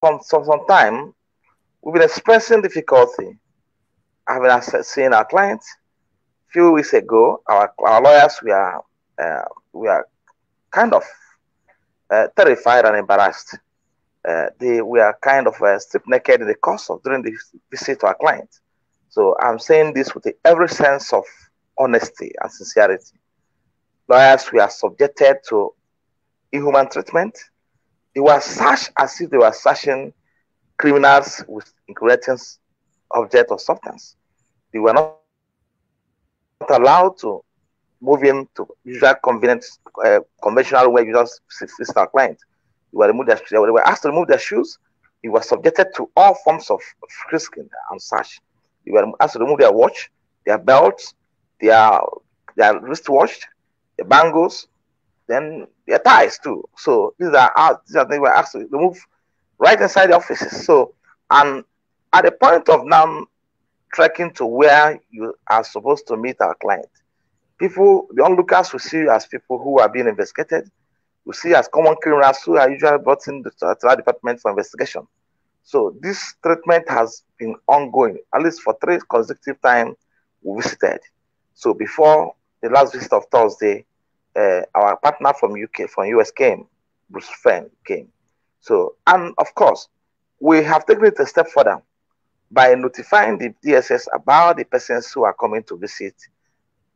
for some, time, we've been expressing difficulty having seeing our clients. A few weeks ago, our, our lawyers we are uh, we are kind of uh, terrified and embarrassed. Uh, they were kind of uh, stripped naked in the course of during the visit to our client. So I'm saying this with every sense of honesty and sincerity. Lawyers we are subjected to inhuman treatment. They were searched as if they were searching criminals with incriminating object or substance. They were not allowed to move into usual convenient, uh, conventional way you just visit our client. They were, removed their, they were asked to remove their shoes. They were subjected to all forms of frisking and such. They were asked to remove their watch, their belts, their, their wristwatch, their bangles, then their ties too. So these are these are things we asked to remove right inside the offices. So and at the point of now trekking to where you are supposed to meet our client, people, the onlookers will see you as people who are being investigated. We see as common criminals who are usually brought in to our department for investigation. So this treatment has been ongoing, at least for three consecutive times we visited. So before the last visit of Thursday, uh, our partner from UK, from US came, Bruce Fein came. So, and of course, we have taken it a step further by notifying the DSS about the persons who are coming to visit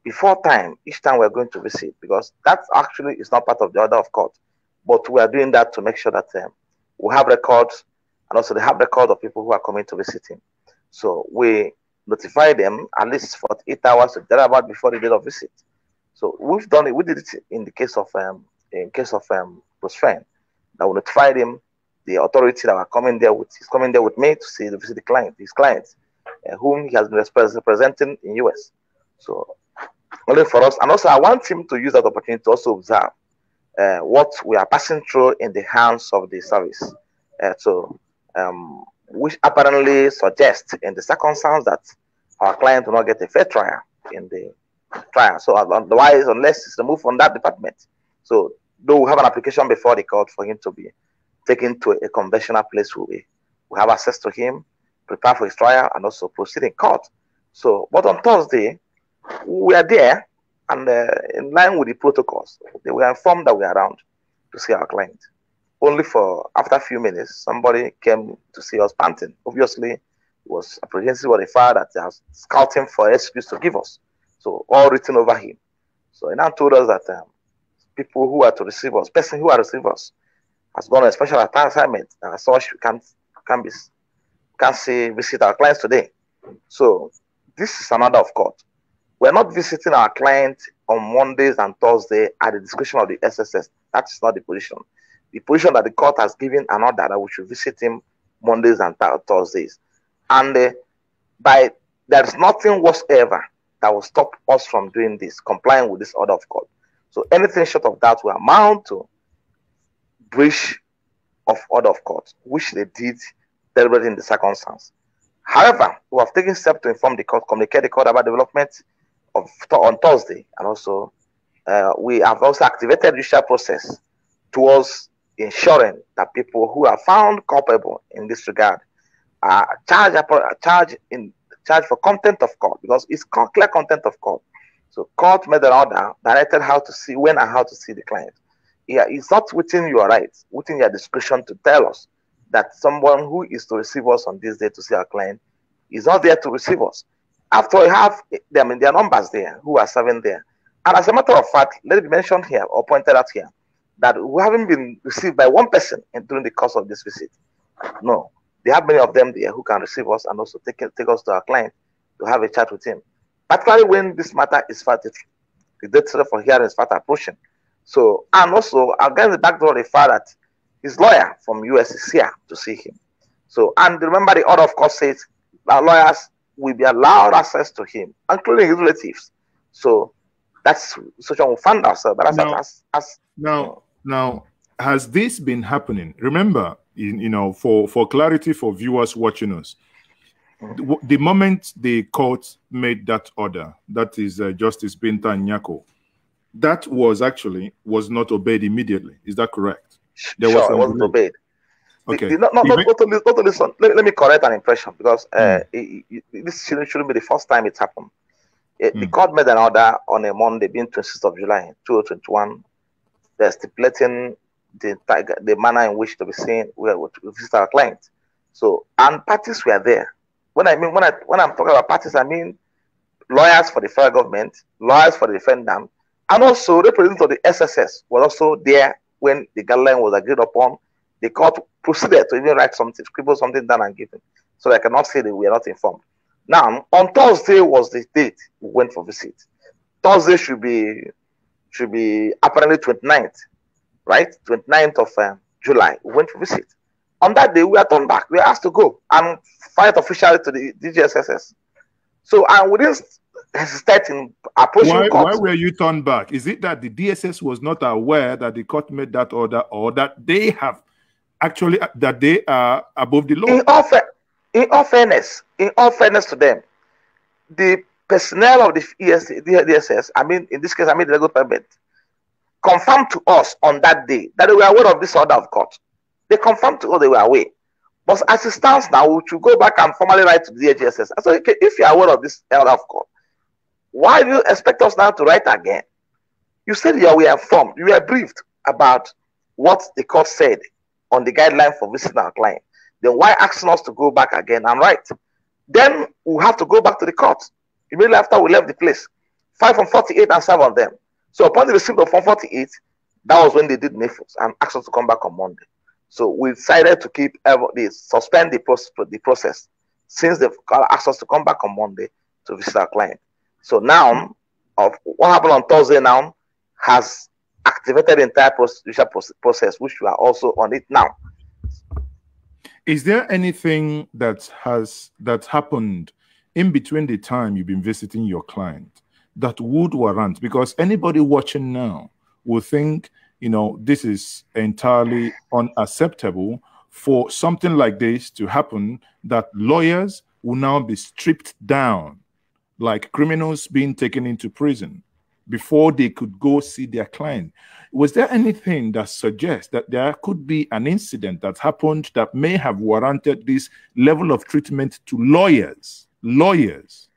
before time, each time we're going to visit, because that actually is not part of the order of court. But we are doing that to make sure that um, we have records and also they have record of people who are coming to visit him. So we notify them at least for eight hours thereabout before the date of visit. So we've done it. We did it in the case of um, in case of um, friend that we notified him the authority that are coming there with he's coming there with me to see to visit the client, his clients, uh, whom he has been representing in US. So only for us, and also I want him to use that opportunity to also observe uh, what we are passing through in the hands of the service. Uh, so um, which apparently suggests in the circumstance that our client will not get a fair trial in the trial. So otherwise, unless it's removed from that department. So though we have an application before the court for him to be taken to a conventional place where we, have access to him, prepare for his trial, and also proceed in court. So, but on Thursday, we are there, and uh, in line with the protocols, they were informed that we are around to see our client. Only for after a few minutes, somebody came to see us panting. Obviously, it was apprehensive of the fire that they are scouting for excuse to give us. So all written over him. So he now told us that um, people who are to receive us, person who are to receive us, has gone on a special assignment, and as such, we can't can be can't say visit our clients today. So this is another of court. We're not visiting our client on Mondays and Thursdays at the discretion of the SSS. That is not the position. The position that the court has given an order that we should visit him Mondays and th Thursdays. And uh, by there's nothing whatsoever that will stop us from doing this, complying with this order of court. So anything short of that will amount to breach of order of court, which they did deliberately in the circumstance. However, we have taken steps to inform the court, communicate the court about development of on Thursday, and also uh, we have also activated the judicial process towards ensuring that people who are found culpable in this regard are charged, charged in charged for contempt of court because it's clear contempt of court. So court made an order directed how to see when and how to see the client. Yeah, it's not within your rights, within your discretion to tell us that someone who is to receive us on this day to see our client is not there to receive us. After we have them in their numbers there who are serving there. And as a matter of fact, let it be mentioned here or pointed out here that we haven't been received by one person during the course of this visit. No, they have many of them there who can receive us and also take, take us to our client to have a chat with him. Particularly when this matter is fast, the date for hearing is fast approaching. So, and also, against the backdrop of the fact that his lawyer from US is here to see him. So, and remember the order of court says our lawyers will be allowed access to him, including his relatives. So, that's such we found ourselves. But as, now, as, as, now, now, has this been happening? Remember, you know, for for clarity for viewers watching us, the, the moment the court made that order, that is uh, Justice Binta Nyako, that was actually was not obeyed immediately. Is that correct? There sure, was it wasn't obeyed. Okay. The, the, not, not, not, not, only, not only son, let, let, me correct an impression because uh, mm. it, it, this shouldn't, shouldn't be the first time it happened. It, mm. The court made an order on a Monday, being 26th of July, 2021, they're stipulating the, the manner in which to be seen we visit our client. So, and parties were there. When I mean when I when I'm talking about parties, I mean lawyers for the federal government, lawyers for the defendant, and also representatives of the SSS were also there when the guideline was agreed upon. The court proceeded to even write something, scribble something down and give it. So I cannot say that we are not informed. Now, on Thursday was the date we went for visit. Thursday should be should be apparently 29th, right? 29th of uh, July. We went to visit. On that day, we are turned back. We are asked to go and fight officially to the DGSSS. So, and we didn't hesitate in approaching why, court. Why were you turned back? Is it that the DSS was not aware that the court made that order or that they have actually, that they are above the law? In all, in all fairness, in all fairness to them, the personnel of the DSS, I mean, in this case, I mean the legal permit, confirmed to us on that day that they were aware of this order of court. They confirmed to us they were aware. But as it stands now, we should go back and formally write to the DGSSS. I said, okay, if you are aware of this order of court, why do you expect us now to write again? You said you were informed, you were briefed about what the court said on the guideline for visiting our client. Then why asking us to go back again and write? Then we'll have to go back to the court immediately after we left the place. Five from 48 and seven of them. So upon the receipt of Form 48, that was when they did NAFOs and asked us to come back on Monday. So we decided to keep this, suspend the process, the process since they've asked us to come back on Monday to visit our client. So now, of what happened on Thursday now has activated the entire process, which we are also on it now. Is there anything that has that happened in between the time you've been visiting your client that would warrant? Because anybody watching now will think, you know, this is entirely unacceptable for something like this to happen. That lawyers will now be stripped down, like criminals being taken into prison before they could go see their client. Was there anything that suggests that there could be an incident that happened that may have warranted this level of treatment to lawyers? Lawyers.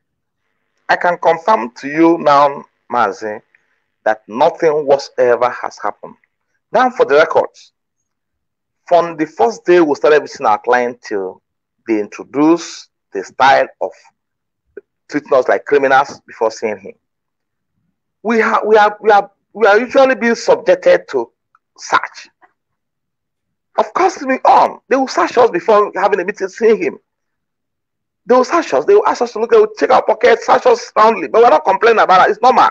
I can confirm to you now, Mazi, that nothing whatsoever has happened. Now, for the records, from the first day we started visiting our client till they introduced the style of treating us like criminals before seeing him we have we are we are we are usually being subjected to search. Of course, me on. They will search us before having a meeting, seeing him. They will search us. They will ask us to look. They will check our pockets, search us roundly. But we're not complaining about it. It's normal.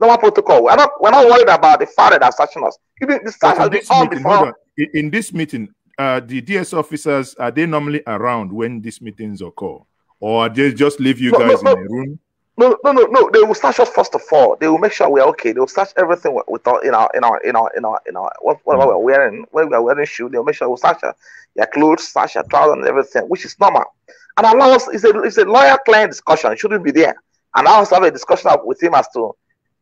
Normal protocol. We're not. We're not worried about the fact that are searching us. Even the search has been on before. In this meeting, uh, the DS officers are they normally around when these meetings occur, or they just leave you no, guys no, no. in a room? No, no, no, no. They will search us first of all. They will make sure we're okay. They will search everything with our, in our, in our, in our, in our, in our, whatever mm. we're wearing. When we are wearing shoes, they'll make sure we'll search your clothes, search your trousers, and everything, which is normal. And allow us. It's a, it's a lawyer client discussion. It shouldn't be there. And us to have a discussion with him as to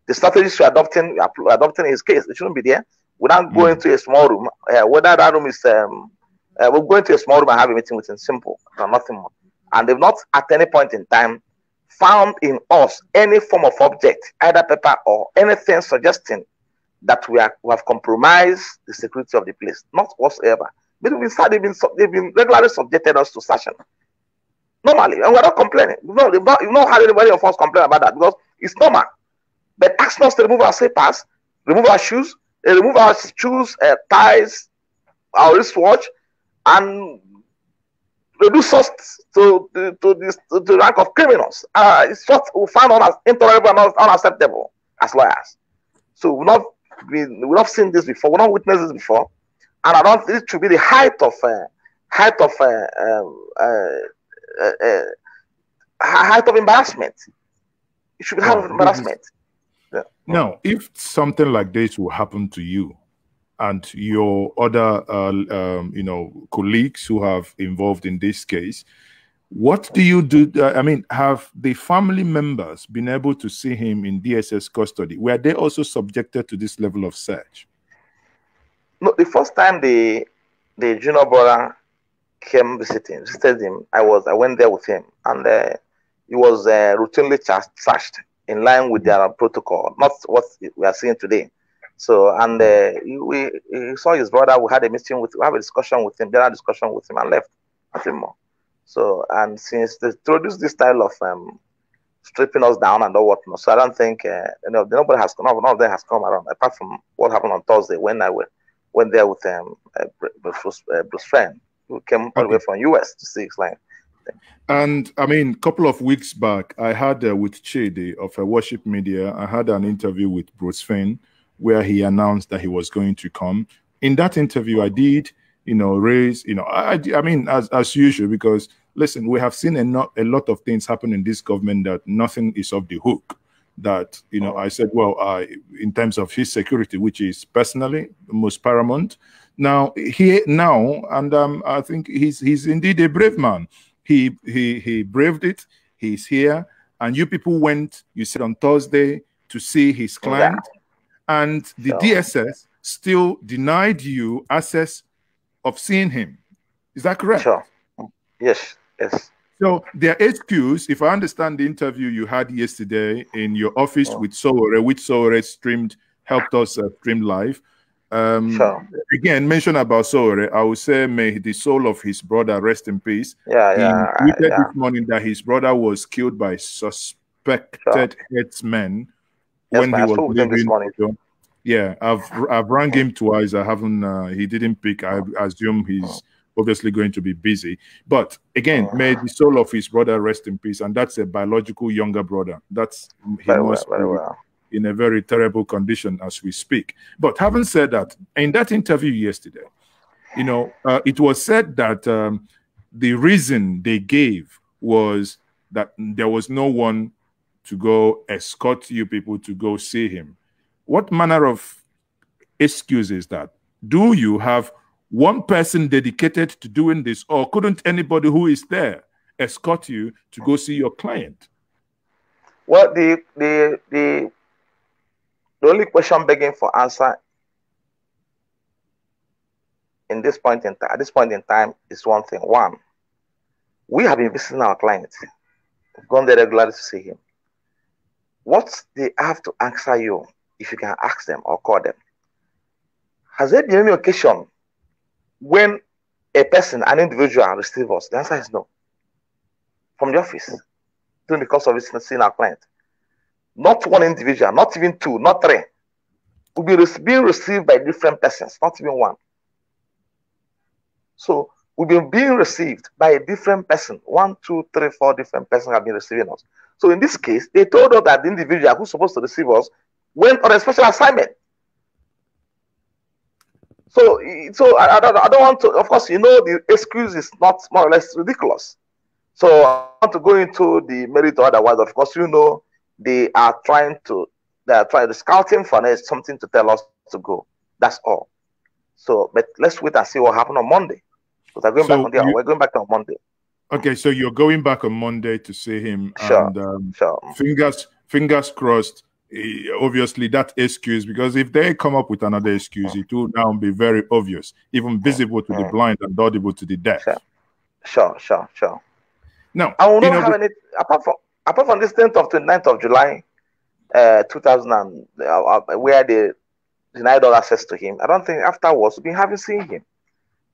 the strategies we're adopting, we're adopting in his case. It shouldn't be there. We don't go mm. into a small room. Uh, whether that room is, um, uh, we're going to a small room and have a meeting with him. Simple, nothing more. And they've not at any point in time found in us any form of object, either paper or anything suggesting that we, are, we have compromised the security of the place, not whatsoever. But we've been, they've been, they've been regularly subjected us to searching. Normally, and we're not complaining. You've not, you've not had anybody of us complain about that because it's normal. But ask us to remove our slippers, remove our shoes, eh, remove our shoes, uh, ties, our wristwatch, and reduce us to, to, to, this, to the rank of criminals. Uh, it's what we find as intolerable and unacceptable as lawyers. So we've not been, we've not seen this before, we've not witnessed this before, and I don't think it should be the height of uh, height of uh, um, height of embarrassment. It should have height of embarrassment. Yeah. Now, if something like this will happen to you, and your other, uh, um, you know, colleagues who have involved in this case, what do you do? Uh, I mean, have the family members been able to see him in DSS custody? Were they also subjected to this level of search? No, the first time the the junior brother came visiting, visited him. I was, I went there with him, and uh, he was uh, routinely charged in line with their protocol, not what we are seeing today. So, and uh, we, we saw his brother. We had a meeting with, we have a discussion with him, general discussion with him, and left. Nothing more. So, and since they introduced this style of um, stripping us down and all whatnot, so I don't think uh, you know nobody has come, none of them has come around apart from what happened on Thursday when I went, went there with um, uh, Bruce, uh, Bruce Fein, who came all the way from US to see his client. And I mean, a couple of weeks back, I had uh, with Chidi of a Worship Media, I had an interview with Bruce Fein where he announced that he was going to come. In that interview, I did, you know, raise, you know, I, I mean, as, as usual, because listen, we have seen a, not, a lot of things happen in this government that nothing is off the hook. That, you know, I said, well, uh, in terms of his security, which is personally most paramount. Now, he now, and um, I think he's he's indeed a brave man he he he braved it. He's here, and you people went. You said on Thursday to see his client, yeah. and the so. DSS still denied you access of seeing him. Is that correct? Sure. Yes. Yes. So their excuse, if I understand the interview you had yesterday in your office oh. with Sowore, which Sowore streamed, helped us uh, stream live, um, sure. Again, mention about Sowore, I would say, may the soul of his brother rest in peace. Yeah, yeah. He tweeted yeah. this morning that his brother was killed by suspected sure. herdsmen yes, when he was living. Yeah, I've I've rang him twice. I haven't. Uh, he didn't pick. I assume he's oh. Obviously going to be busy. But again, oh. may the soul of his brother rest in peace. And that's a biological younger brother. That's he very must well, very well in a very terrible condition as we speak. But having said that, in that interview yesterday, you know, uh, it was said that um, the reason they gave was that there was no one to go escort you people to go see him. What manner of excuse is that? Do you have one person dedicated to doing this, or couldn't anybody who is there escort you to go see your client? Well, the the the the only question begging for answer in this point in time, at this point in time, is one thing. One, we have been visiting our clients. We've gone there regularly to see him. What they have to answer you, if you can ask them or call them, has there been any occasion when a person, an individual, receives us? The answer is no. From the office, during the course of visiting our client. Not one individual, not even two, not three. Will be being received by different persons, not even one. So we've been being received by a different person. One, two, three, four different persons have been receiving us. So in this case, they told us that the individual who's supposed to receive us went on a special assignment. So, so I, I, don't, I don't want to. Of course, you know the excuse is not more or less ridiculous. So I want to go into the merit or otherwise. Of course, you know they are trying to they are trying to scouting for us something to tell us to go. That's all. So, but let's wait and see what happened on Monday. Because going so back on the, you, we're going back on Monday. Okay, so you're going back on Monday to see him. Sure. And, um, sure. Fingers fingers crossed. Eh, obviously, that excuse because if they come up with another excuse, it will now be very obvious, even visible to the blind and audible to the deaf. Sure, sure, sure. sure. Now, I will not know, have any apart from apart from this 10th of 29th of July, uh, 2000, and, uh, uh, where they denied all access to him, I don't think afterwards we've been having seen him.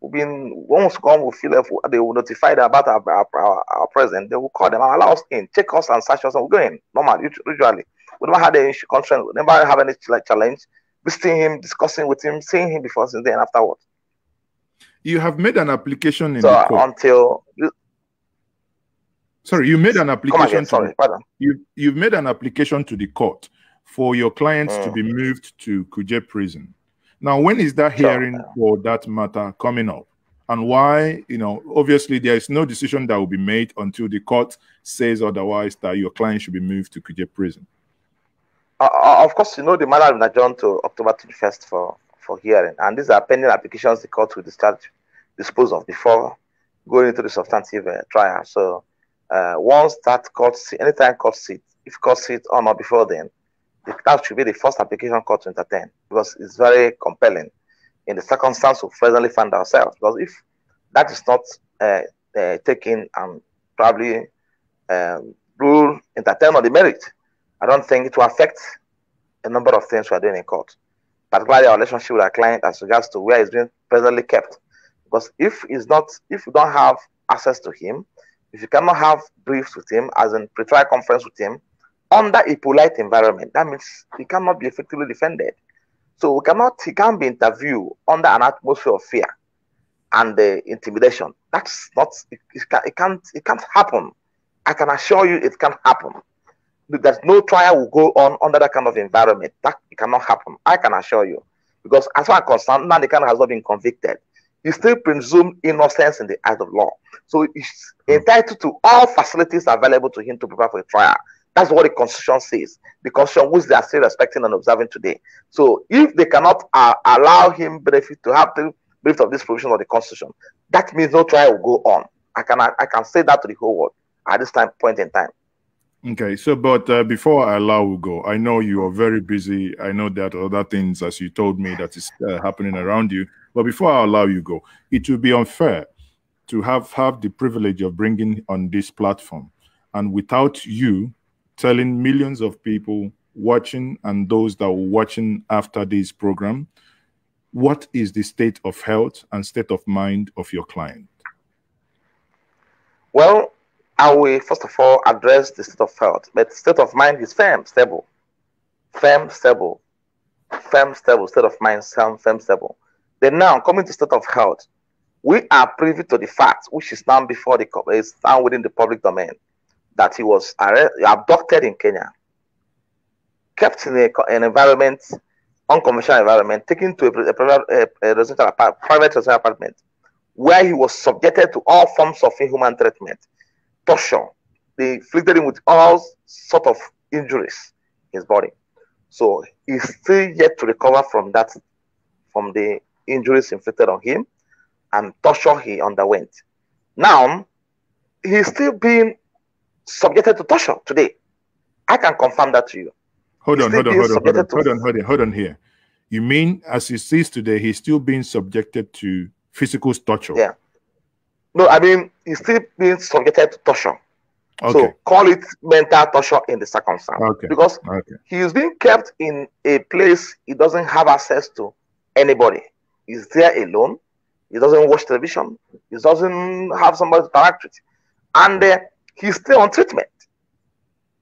We've been once come, we feel like they will notify them about our, our, our, our presence. They will call them and allow us in, take us and search us, and we're going normal, usually. We never had any constraint, we never have any like challenge. Visiting him, discussing with him, seeing him before, since then, afterwards. You have made an application in so until Sorry, you made an application. Again, sorry, to, you you've made an application to the court for your clients mm. to be moved to Kuje prison. Now, when is that hearing sure. for that matter coming up? And why, you know, obviously there is no decision that will be made until the court says otherwise that your client should be moved to Kuje prison. Uh, uh, of course, you know the matter been adjourned to October 21st for, for hearing. And these are pending applications the court will discharge, dispose of before going into the substantive uh, trial. So uh, once that court seat, anytime court seat, if court seat or not before then, the, that should be the first application court to entertain because it's very compelling. in the circumstance we presently find ourselves. Because if that is not uh, uh, taken and probably um, rule entertain on the merit, I don't think it will affect a number of things we are doing in court, particularly our relationship with our client as regards to where he's being presently kept. Because if he's not, if you don't have access to him, if you cannot have briefs with him, as in pre-trial conference with him, under a polite environment, that means he cannot be effectively defended. So we cannot, he can't be interviewed under an atmosphere of fear and uh, intimidation. That's not, it, it, can, it, can't, it can't happen. I can assure you it can't happen. There's no trial will go on under that kind of environment. That cannot happen. I can assure you. Because as far as concerned, Nnamdi has not been convicted. He still presumed innocence in the eyes of law. So he's entitled to all facilities available to him to prepare for a trial. That's what the Constitution says. The Constitution, which they are still respecting and observing today. So if they cannot uh, allow him benefit to have the benefit of this provision of the Constitution, that means no trial will go on. I can I can say that to the whole world at this time point in time. Okay, so but uh, before I allow you go, I know you are very busy. I know that other things, as you told me, that is uh, happening around you. But before I allow you go, it would be unfair to have have the privilege of bringing on this platform, and without you telling millions of people watching and those that were watching after this program, what is the state of health and state of mind of your client? Well, I will first of all address the state of health, but state of mind is firm, stable, firm, stable, firm, stable, state of mind, firm, firm, stable. Then now coming to state of health, we are privy to the fact, which is now before the is now within the public domain, that he was abducted in Kenya, kept in a, an environment, unconventional environment, taken to a, a, a, residential private residential apartment, where he was subjected to all forms of inhuman treatment torture. They inflicted him with all sort of injuries in his body. So he's still yet to recover from that, from the injuries inflicted on him and torture he underwent. Now, he's still being subjected to torture today. I can confirm that to you. Hold on, hold on, hold on, hold on, hold on, hold on, hold on here. You mean as he sees today, he's still being subjected to physical torture? Yeah. No, I mean, he's still being subjected to torture. Okay. So call it mental torture in the circumstance. Okay. Because okay. he is being kept in a place he doesn't have access to anybody. He's there alone. He doesn't watch television. He doesn't have somebody to interact with. And uh, he's still on treatment.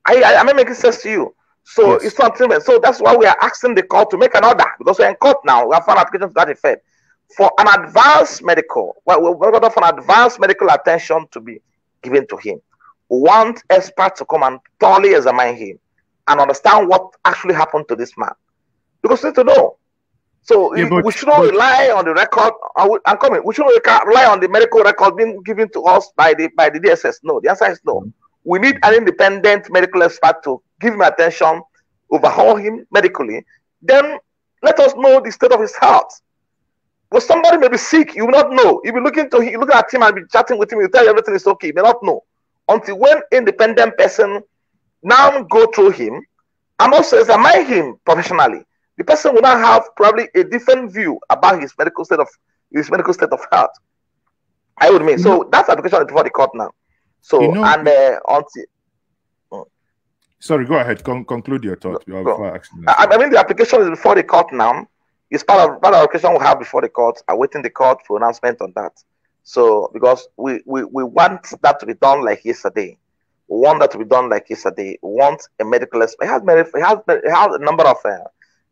I, I, am making sense to you. So yes. it's on treatment. So that's why we are asking the court to make an order because we're in court now. We have found application to that effect for an advanced medical, well, we're for an advanced medical attention to be given to him. We want experts to come and thoroughly examine him and understand what actually happened to this man. Because we need to know. So yeah, but, we should not but, rely on the record. I'm coming. We should not rely on the medical record being given to us by the by the DSS. No, the answer is no. We need an independent medical expert to give him attention, overhaul him medically. Then let us know the state of his health. But somebody may be sick, you will not know. You'll be looking to him, looking at him and be chatting with him, you tell you everything is okay, you may not know. Until when independent person now go through him and also examine him professionally, the person will now have probably a different view about his medical state of his medical state of health. I would mean. You so know, that's application before the court now. So you know, and uh, until mm. Sorry, go ahead. Con- conclude your thought. I, I mean, the application is before the court now. It's part of part of question we have before the court, awaiting the court for announcement on that. So because we, we, we want that to be done like yesterday. We want that to be done like yesterday. We want a medical expert. He has, he has, he has a number of uh,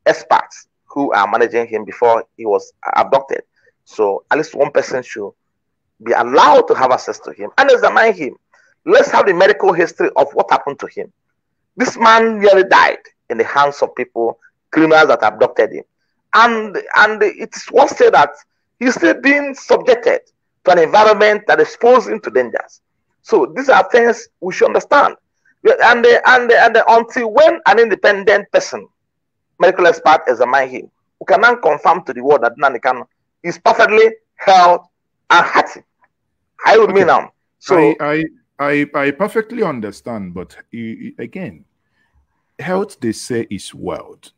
experts who are managing him before he was abducted. So at least one person should be allowed to have access to him and examine him. Let's have the medical history of what happened to him. This man nearly died in the hands of people, criminals that abducted him and and it was said that he's still being subjected to an environment that exposes him to dangers. So these are things we should understand. And and and until when an independent person, medical expert, examine him, who can now confirm to the world that Nnamdi Kanu is perfectly healthy and happy. I would okay. mean now. So I, I I I perfectly understand, but again, health they say is wealth.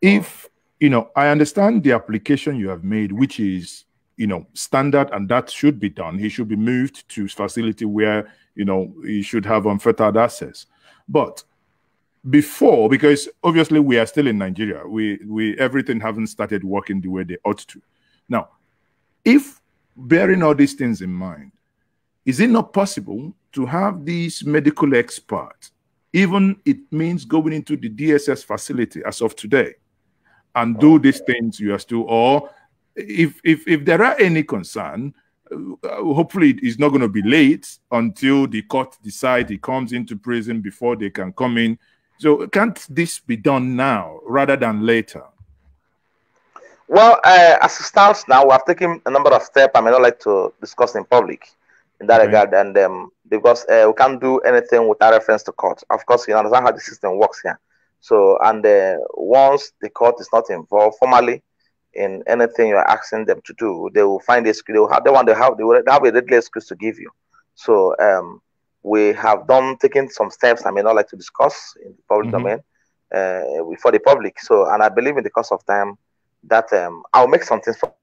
If you know, I understand the application you have made, which is, you know, standard and that should be done. He should be moved to facility where, you know, he should have unfettered access. But before, because obviously we are still in Nigeria, we, we, everything haven't started working the way they ought to. Now, if bearing all these things in mind, is it not possible to have these medical experts, even it means going into the DSS facility as of today, and do these things you are still or if if if there are any concern uh, hopefully it's not going to be late until the court decide he comes into prison before they can come in. So can't this be done now rather than later? Well uh, as it stands now we have taken a number of steps. I may not like to discuss in public in that regard and um, because uh, we can't do anything without reference to court. Of course you understand how the system works here so, and uh, once the court is not involved formally in anything you're asking them to do, they will find a excuse. They will have, they want to have, they will have a readily excuse to give you. So, um, we have done taken some steps I may not like to discuss in the public mm-hmm. domain uh, for the public. So, and I believe in the course of time that um, I'll make some things public.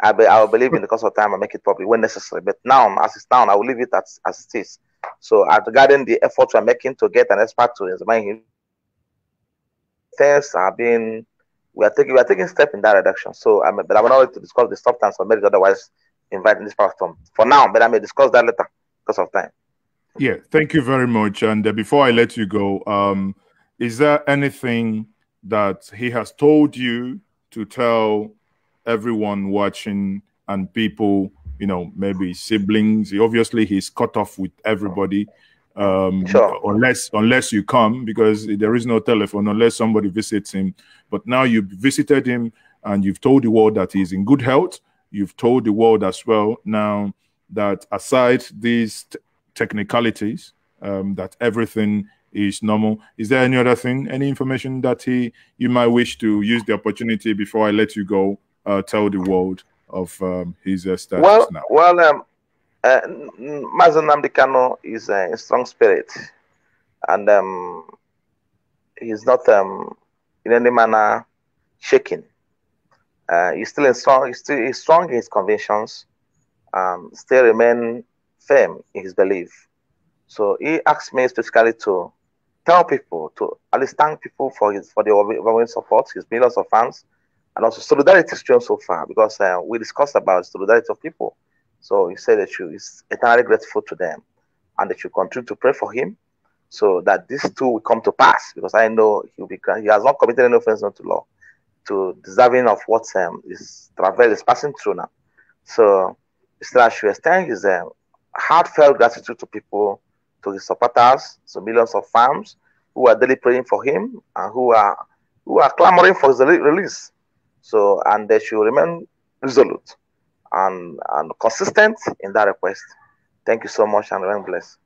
I, be, I will believe in the course of time I'll make it public when necessary. But now, as it's now, I will leave it as, as it is. So, regarding the efforts we're making to get an expert to examine him things are being we are taking we are taking steps in that direction. So I mean, but I'm not to discuss the substance of merit otherwise inviting this platform for now. But I may discuss that later because of time. Yeah, thank you very much. And uh, before I let you go, um, is there anything that he has told you to tell everyone watching and people, you know, maybe siblings? Obviously, he's cut off with everybody um, sure. unless unless you come because there is no telephone unless somebody visits him. But now you've visited him and you've told the world that he's in good health. You've told the world as well now that aside these technicalities, um, that everything is normal. Is there any other thing, any information that he you might wish to use the opportunity before I let you go? Uh, tell the world of um, his uh, status well, now. Well, um, uh, Mazi Nnamdi Kanu is a strong spirit, and um, he's not um, in any manner shaken. Uh, he's still strong. He's still he's strong in his convictions, um, still remain firm in his belief. So he asked me specifically to tell people to at least thank people for his for the overwhelming support, his millions of fans, and also solidarity shown so far because uh, we discussed about solidarity of people so he said that you is eternally grateful to them and that you continue to pray for him so that this too will come to pass because I know he'll be he has not committed any offense to law to deserving of what um, is travel is passing through now. So Mr. should extend his uh, heartfelt gratitude to people, to his supporters, to millions of fans who are daily praying for him and who are who are clamoring for his release. So and they should remain resolute and, and consistent in that request. Thank you so much and remain bless.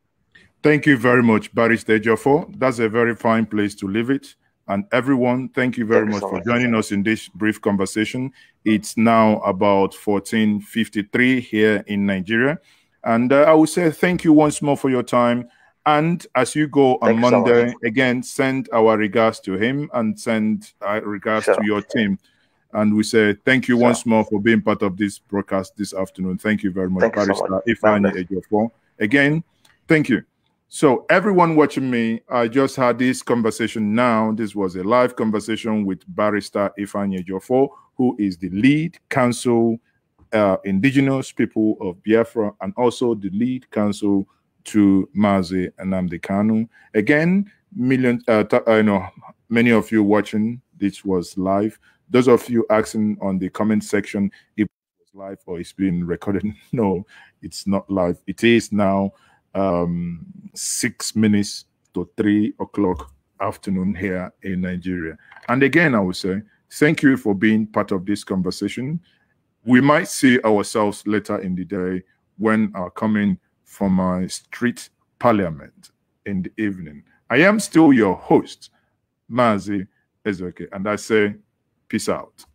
Thank you very much, Barrister Ejiofor. That's a very fine place to leave it. And everyone, thank you very thank much you so for much. joining us in this brief conversation. It's now about 14.53 here in Nigeria. And uh, I will say thank you once more for your time. And as you go on Monday, so again, send our regards to him and send uh, regards sure. to your team. And we say thank you sure. once more for being part of this broadcast this afternoon. Thank you very much, thank Barrister Ejiofor. Again, thank you. So, everyone watching me, I just had this conversation now. This was a live conversation with Barrister Ifeanyi Ejiofor, who is the lead counsel, uh, indigenous people of Biafra, and also the lead counsel to Mazi Nnamdi Kanu. Again, millions, uh, I know many of you watching this was live. Those of you asking on the comment section if it was live or it's been recorded, no, it's not live. It is now um, six minutes to three o'clock afternoon here in Nigeria. And again, I would say thank you for being part of this conversation. We might see ourselves later in the day when are coming from our street parliament in the evening. I am still your host, Mazi Ezoke, and I say Peace out.